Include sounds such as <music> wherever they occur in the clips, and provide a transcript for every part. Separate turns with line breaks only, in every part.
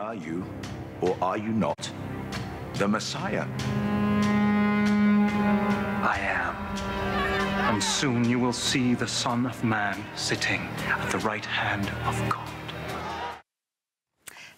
Are you, or are you not, the Messiah?
I am. And soon you will see the Son of Man sitting at the right hand of God.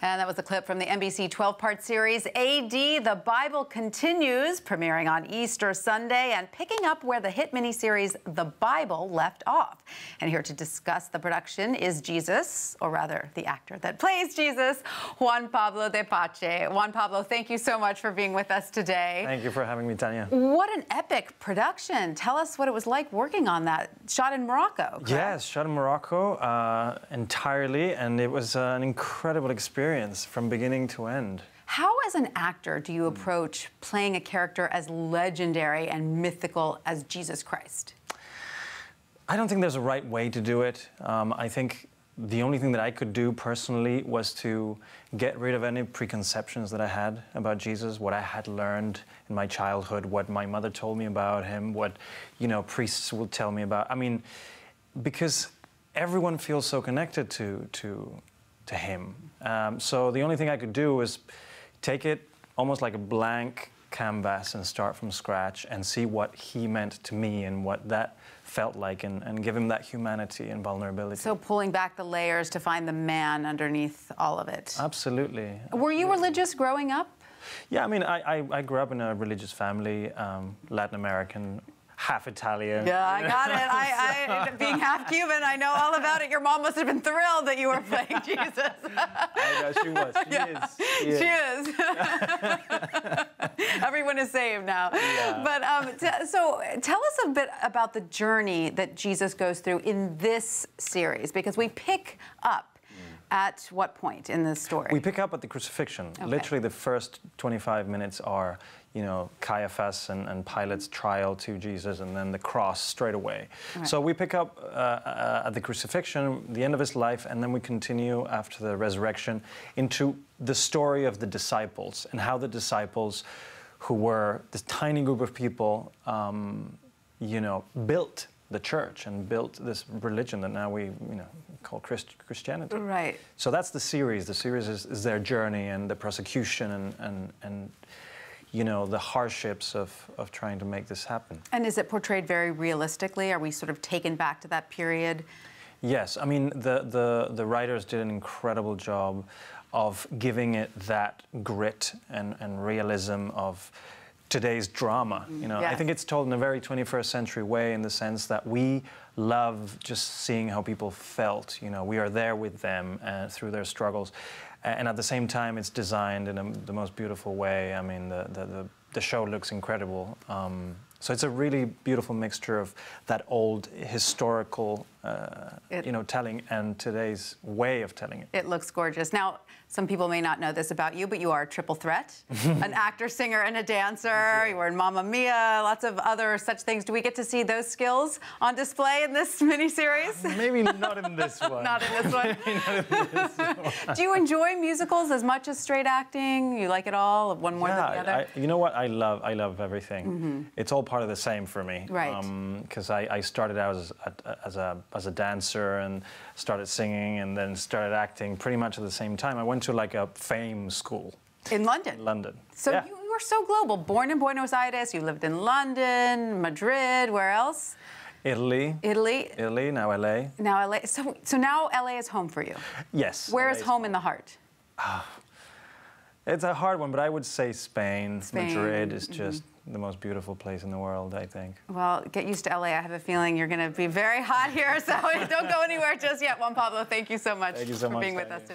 And that was a clip from the NBC 12 part series AD The Bible Continues, premiering on Easter Sunday and picking up where the hit miniseries The Bible left off. And here to discuss the production is Jesus, or rather, the actor that plays Jesus, Juan Pablo di Pace. Juan Pablo, thank you so much for being with us today.
Thank you for having me, Tanya.
What an epic production. Tell us what it was like working on that. Shot in Morocco. Correct?
Yes, shot in Morocco uh, entirely, and it was uh, an incredible experience from beginning to end.
How, as an actor, do you approach playing a character as legendary and mythical as Jesus Christ?
I don't think there's a right way to do it. Um, I think the only thing that I could do personally was to get rid of any preconceptions that I had about Jesus, what I had learned in my childhood, what my mother told me about him, what you know priests would tell me about. I mean, because everyone feels so connected to to to him. Um, so the only thing I could do was take it almost like a blank canvas and start from scratch and see what he meant to me and what that felt like and, and give him that humanity and vulnerability.
So pulling back the layers to find the man underneath all of it.
Absolutely.
Were you religious growing up?
Yeah, I mean, I, I, I grew up in a religious family, um, Latin American, half Italian.
Yeah, I got it. I, I, <laughs> <laughs> being half Cuban, I know all about it. Your mom must have been thrilled that you were playing <laughs> Jesus.
I know she was. She
yeah.
is.
She, is. is. Everyone is saved now.
Yeah.
But um, so tell us a bit about the journey that Jesus goes through in this series, because we pick up at what point in the story?
We pick up at the crucifixion.
Okay.
Literally, the first 25 minutes are, you know, Caiaphas and, and Pilate's trial to Jesus, and then the cross straight away.
Right.
So we pick up uh, at the crucifixion, the end of his life, and then we continue after the resurrection into the story of the disciples and how the disciples, who were this tiny group of people, um, you know, built the church and built this religion that now we, you know, Christ- Christianity.
Right.
So that's the series. The series is, is their journey and the persecution and, and, and you know, the hardships of, of trying to make this happen.
And is it portrayed very realistically? Are we sort of taken back to that period?
Yes, I mean, the, the, the writers did an incredible job of giving it that grit and, and realism of today's drama. You know, I think it's told in a very 21st century way in the sense that we love just seeing how people felt. You know, we are there with them uh, through their struggles, and at the same time, it's designed in a, the most beautiful way. I mean, the the, the, the show looks incredible. Um, so it's a really beautiful mixture of that old historical, uh,
It-
you know, telling and today's way of telling it.
It looks gorgeous. Now, some people may not know this about you, but you are a triple threat <laughs> an actor, singer, and a dancer. You were in Mamma Mia, lots of other such things. Do we get to see those skills on display in this miniseries?
Maybe not in this one.
Not in this one. Do you enjoy musicals as much as straight acting? You like it all, one more than the other?
I, you know what? I love I love everything. It's all part of the same for me.
Right.
Because I, I started out as a, as a as a dancer and started singing and then started acting pretty much at the same time. I went to like a fame school
in London.
in London.
So
yeah.
you, were so global. Born in Buenos Aires, you lived in London, Madrid, where else?
Italy.
Italy.
Italy, now LA.
Now LA. So, so now LA is home for you.
Yes.
Where
LA
is home in the heart?
Ah, it's a hard one, but I would say Spain.
Spain,
Madrid is mm-hmm. just the most beautiful place in the world, I think.
Well, get used to LA. I have a feeling you're going to be very hot here, so <laughs> don't go anywhere just yet. Juan Pablo, thank you so much
Thank you so
for
much,
being with us today.